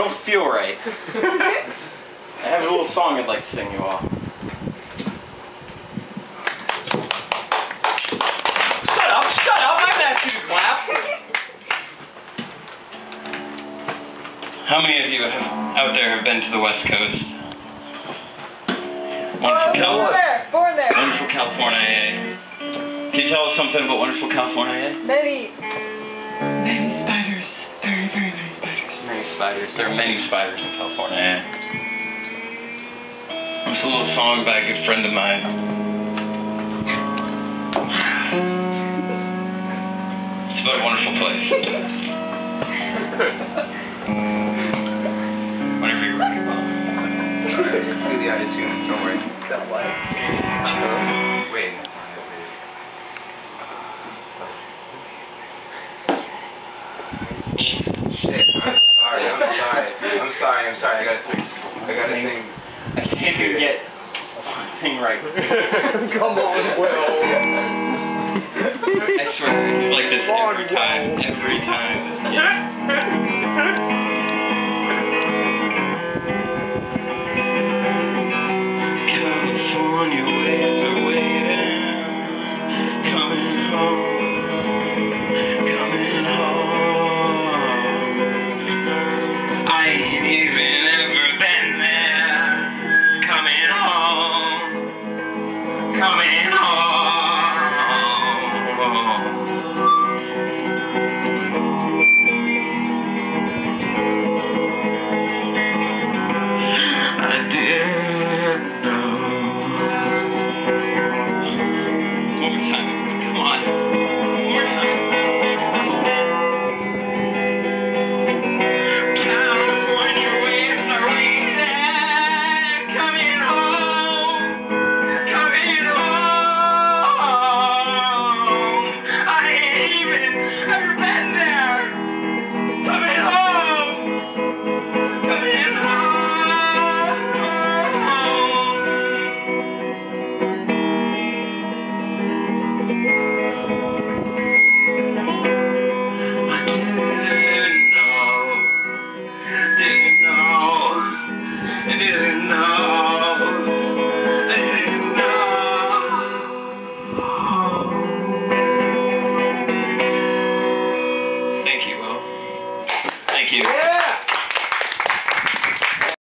don't feel right. I have a little song I'd like to sing you all. Shut up, shut up. I haven't asked you to clap. How many of you have, out there have been to the West Coast? Wonderful, uh, Cal- Born there, born there. wonderful California AA. Can you tell us something about wonderful California Many. Many spiders. Very, very many spiders. AA? Many spiders. There are many spiders in California AA. It's a little song by a good friend of mine. It's a wonderful place. Whenever you're ready, well. Sorry, it's completely out of tune. Don't worry. That light. Wait, that's not it. Shit hard. I'm sorry. I'm sorry. I'm sorry. I got a thing. I got a thing. I can't even get one thing right. Come on, Will. I swear, he's like this Long every time. Will. Every time. California coming home. enough.